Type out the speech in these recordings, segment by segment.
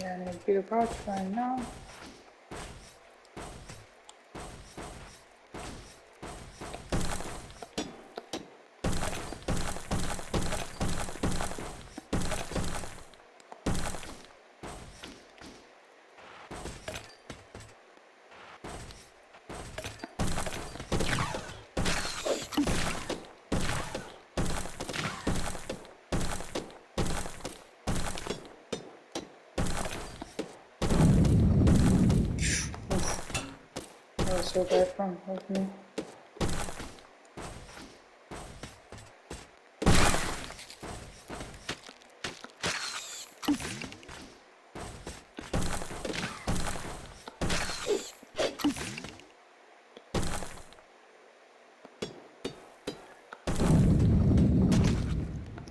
Yeah, it's need a right now. From of me.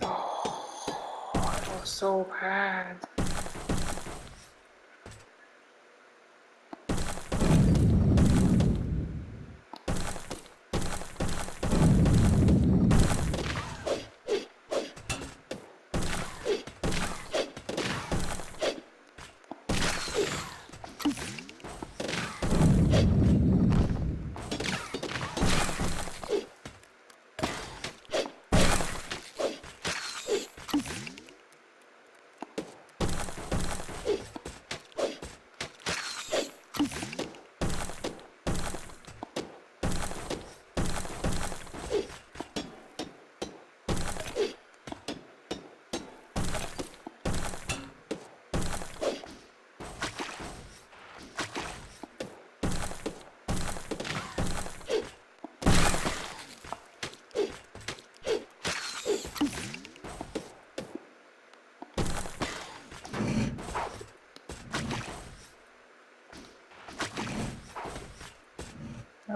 Oh, so bad.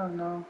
Oh no.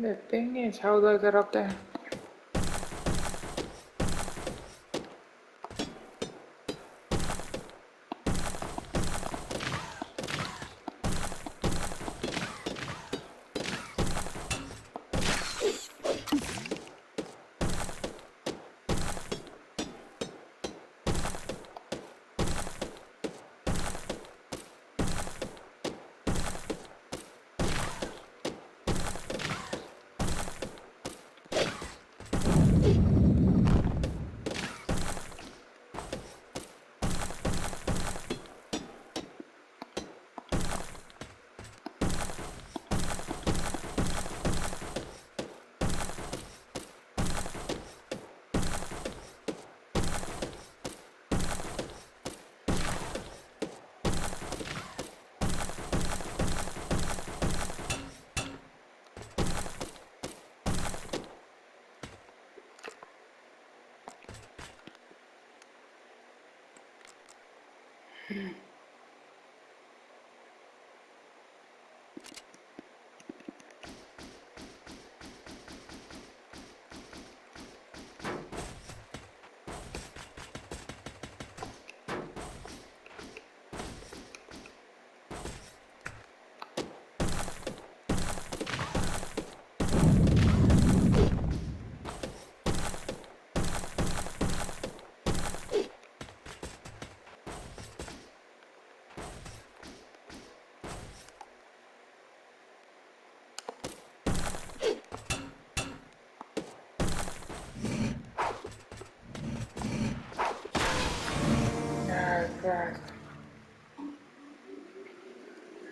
The thing is, how do I get up there? Mm-hmm.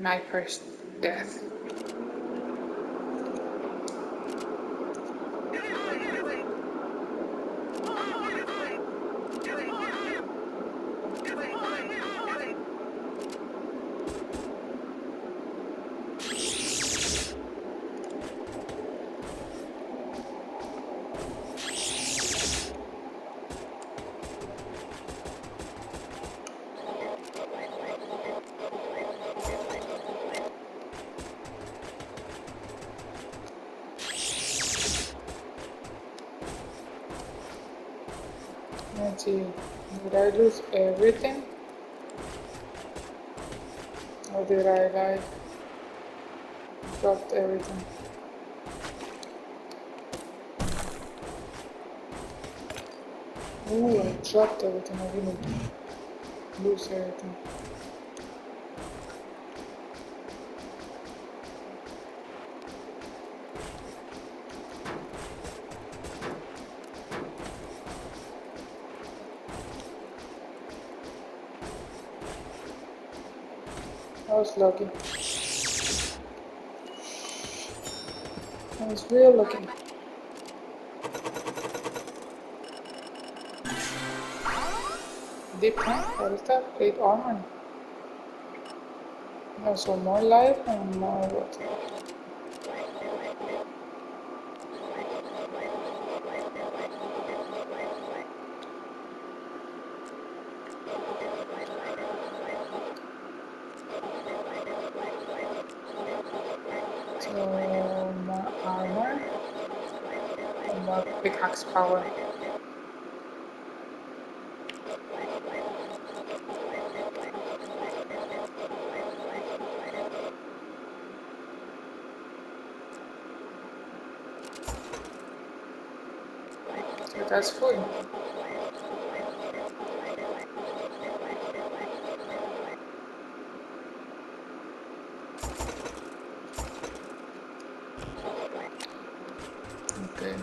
My first death. See, did I lose everything? Or did I like dropped everything? Ooh, I dropped everything, I didn't lose everything. Was. I was real lucky. Deep tank, what is that? Plate armor. Also more life and more water. So more armor and more pickaxe power. That's full. Okay.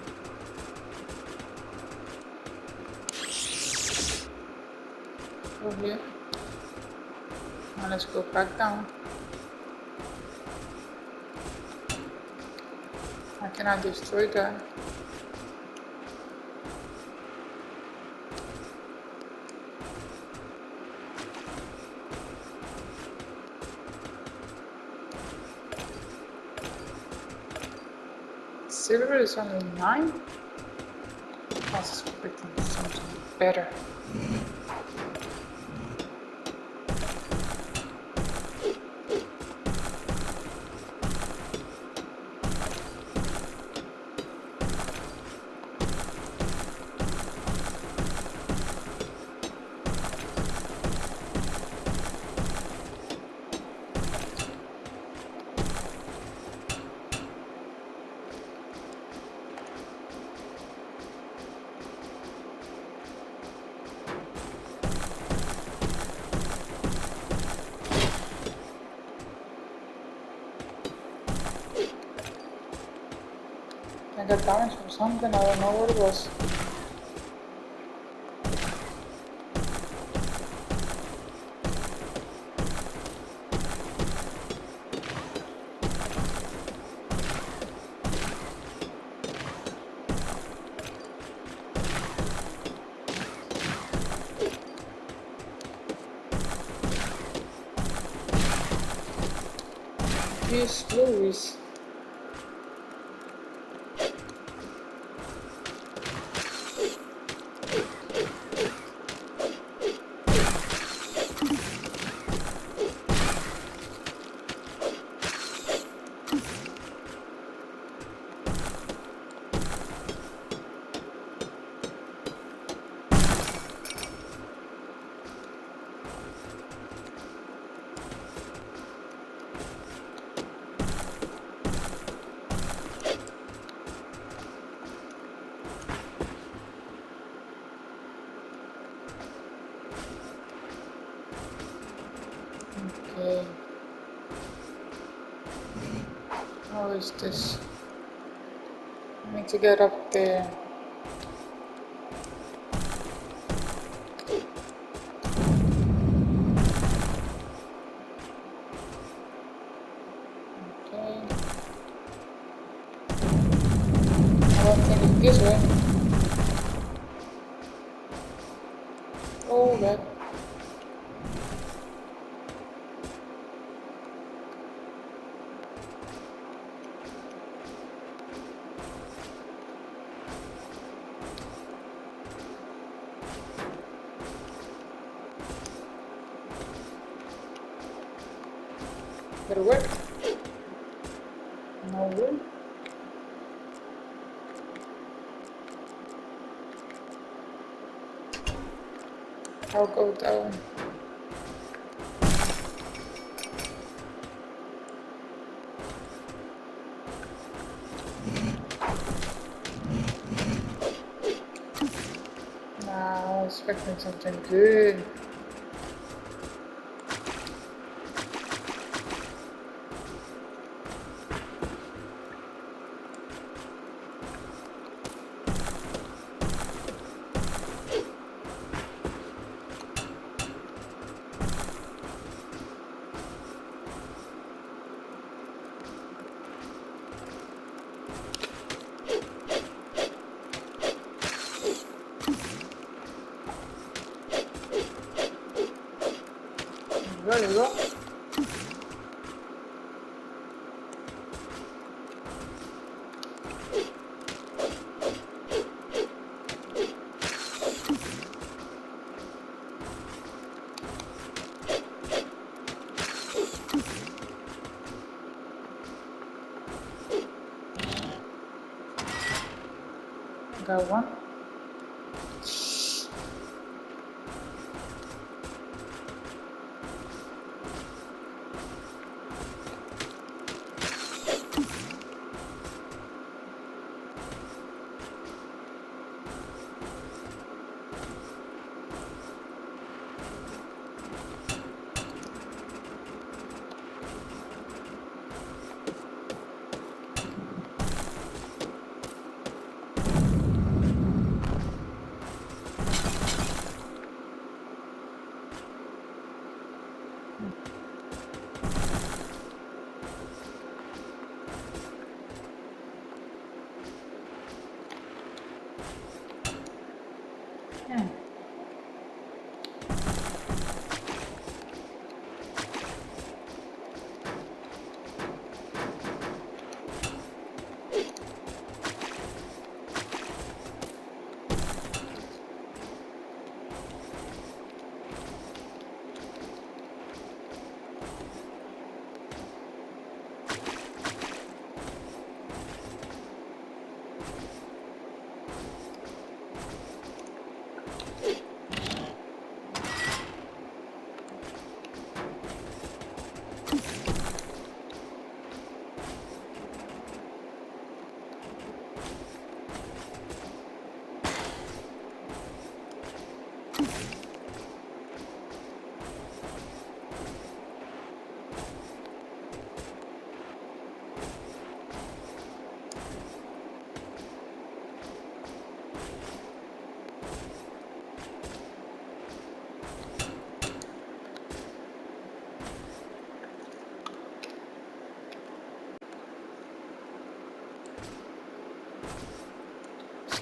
Okay. Now let's go back down. I cannot destroy that. Silver is only 9? I was expecting something better. I got damaged from something, I don't know what it was. This? I need to get up there. Better work. No way. I'll go down. Now, expecting something good. There go. Got one.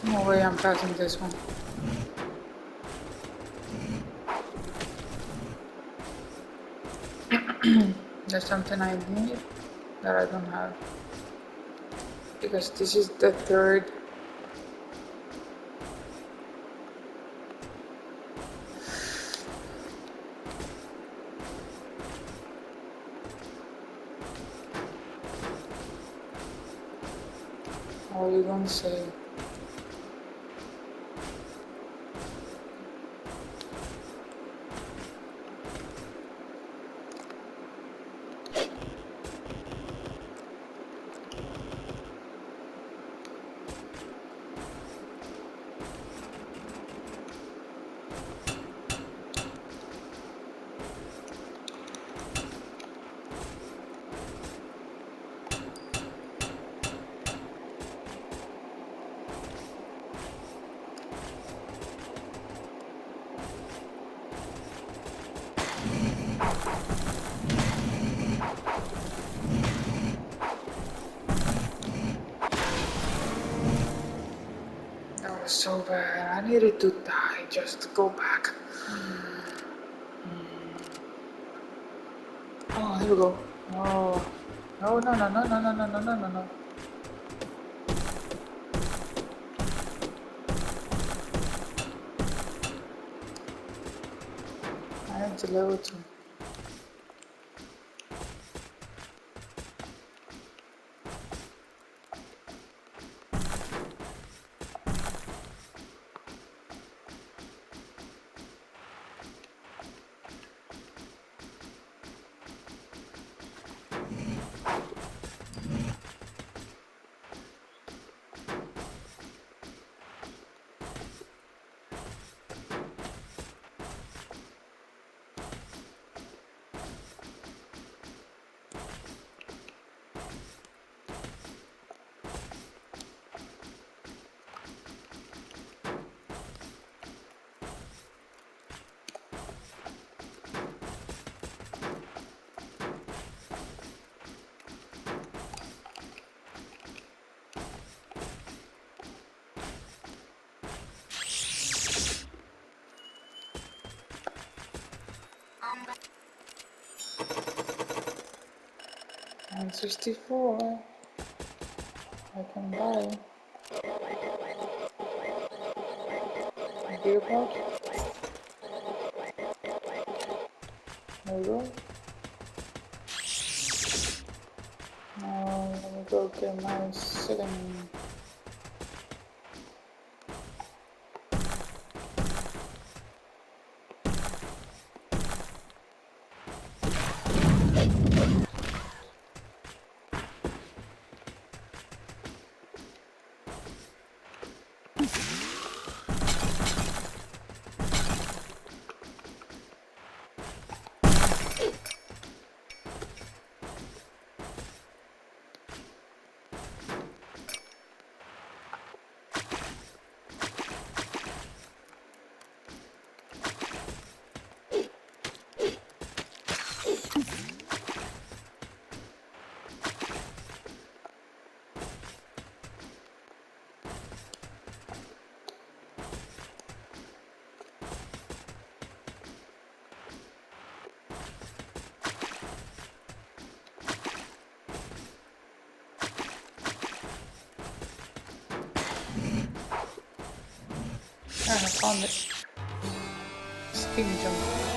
No way I'm passing this one. There's something I need that I don't have. Because this is the third. Are you gonna say? so bad. I needed to die just to go back. Mm. Oh, here we go. Oh, No, no, no, no, no, no, no, no, no, no, no. I have to level 2. 64. I can buy. Pot. There we go. Now let me go get my second. trying to find it. It's big jump.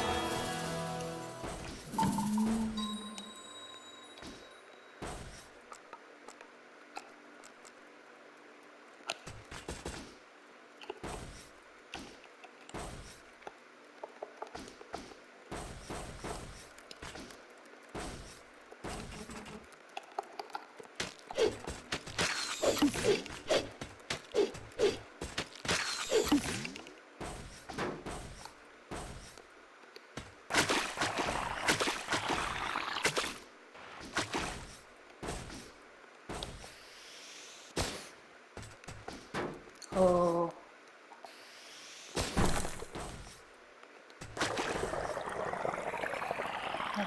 Thank you.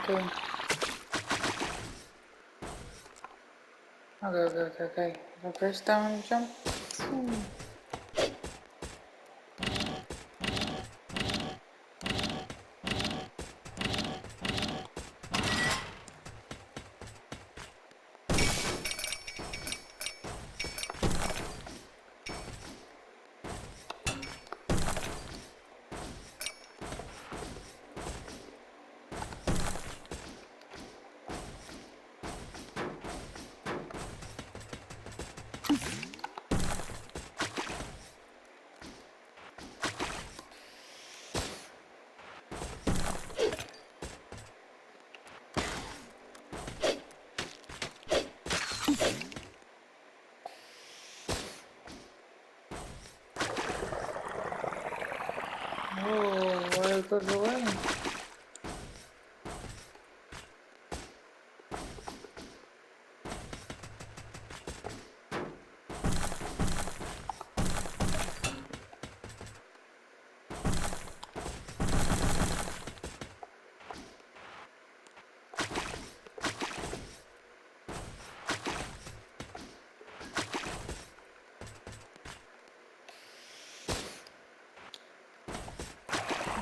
Okay. Okay, okay, okay, press down jump. Hmm. побываем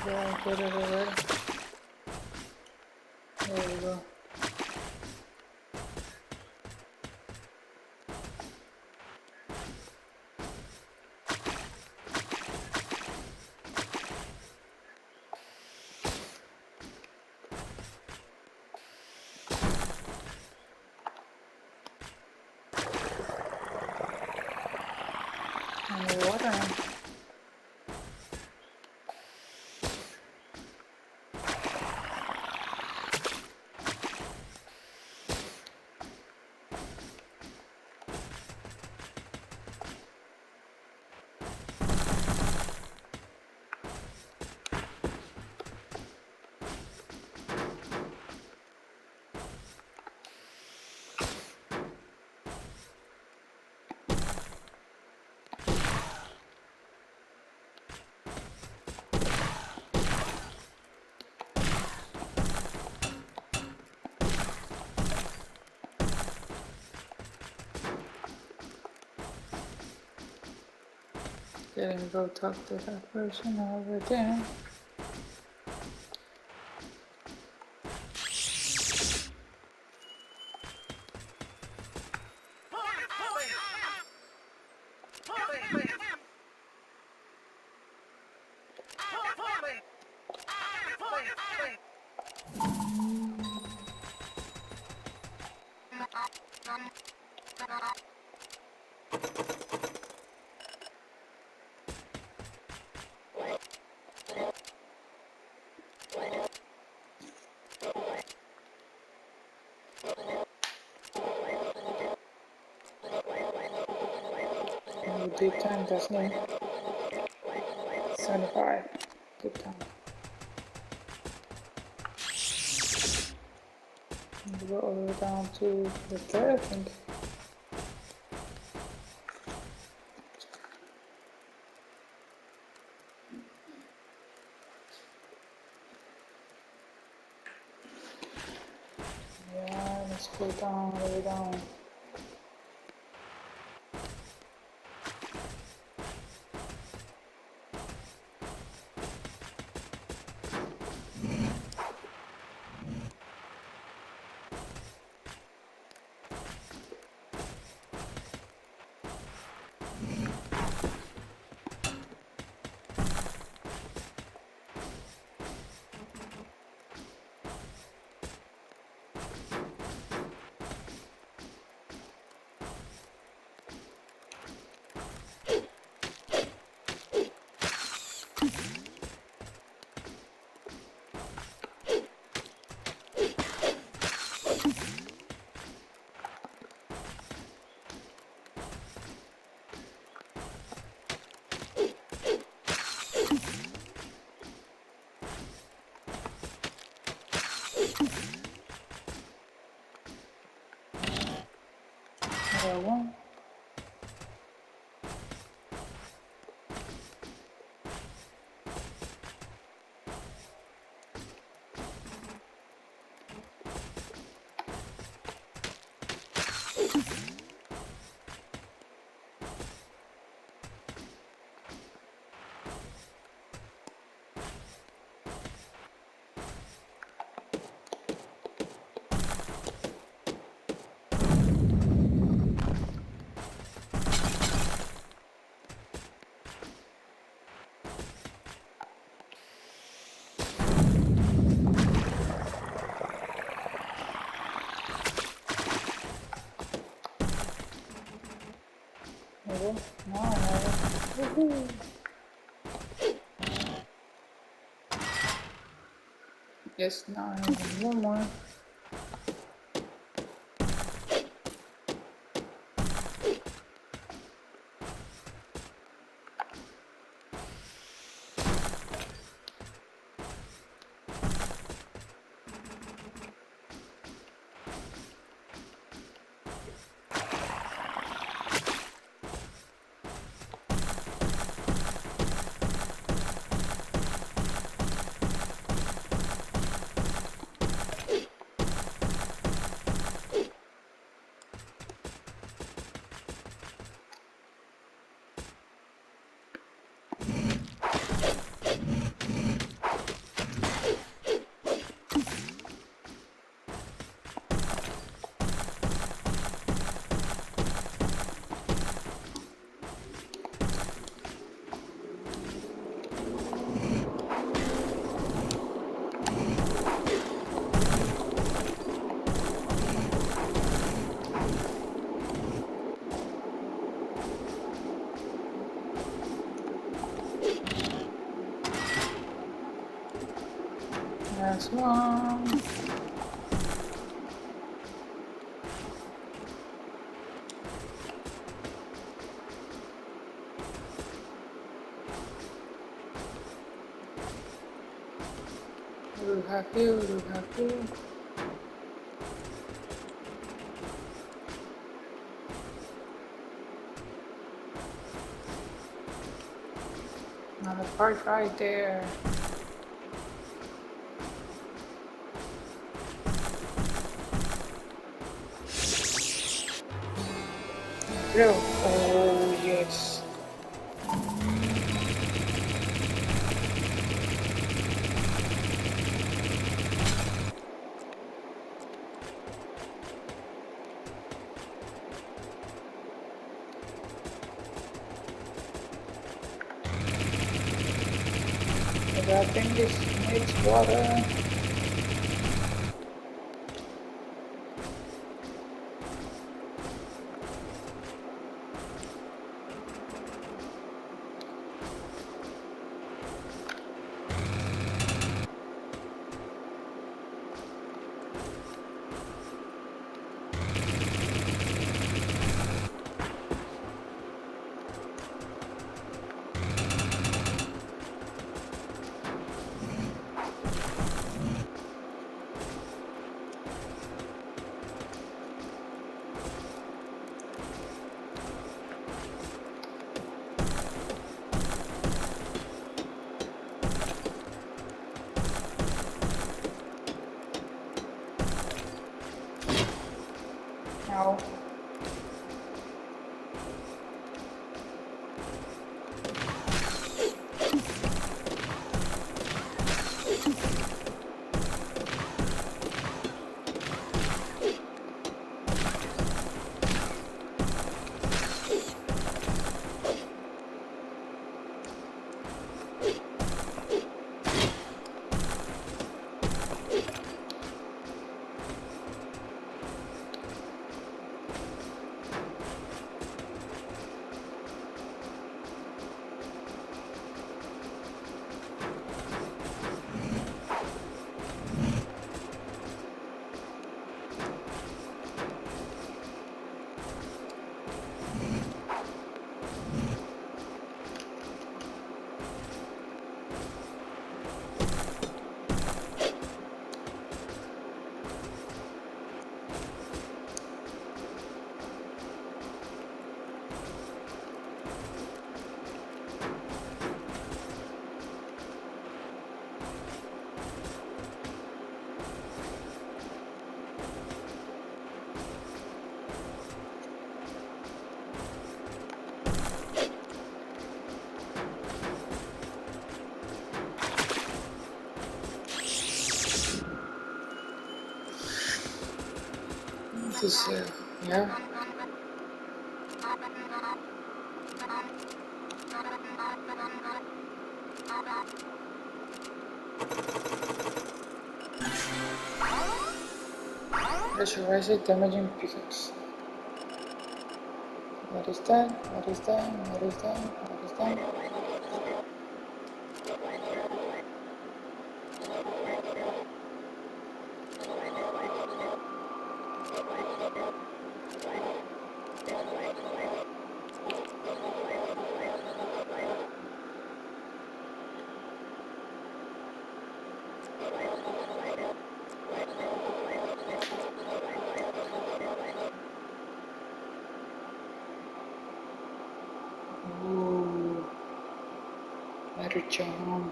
down, put it away. There we go. water. Getting go talk to that person over there. Deep time, doesn't it? 75. Deep time. And go all the way down to the third, I think. Yeah, let's go down, all the way down. Another one. Maybe. No, I have it. Woohoo. Yes, one more. Last one. Uru happy, uru happy. Another part right there. Drill. Oh yes. Wrapping this needs water. This, uh, yeah. Pressurize it, damaging pickaxe. What is that? What is that? What is that? Better jump.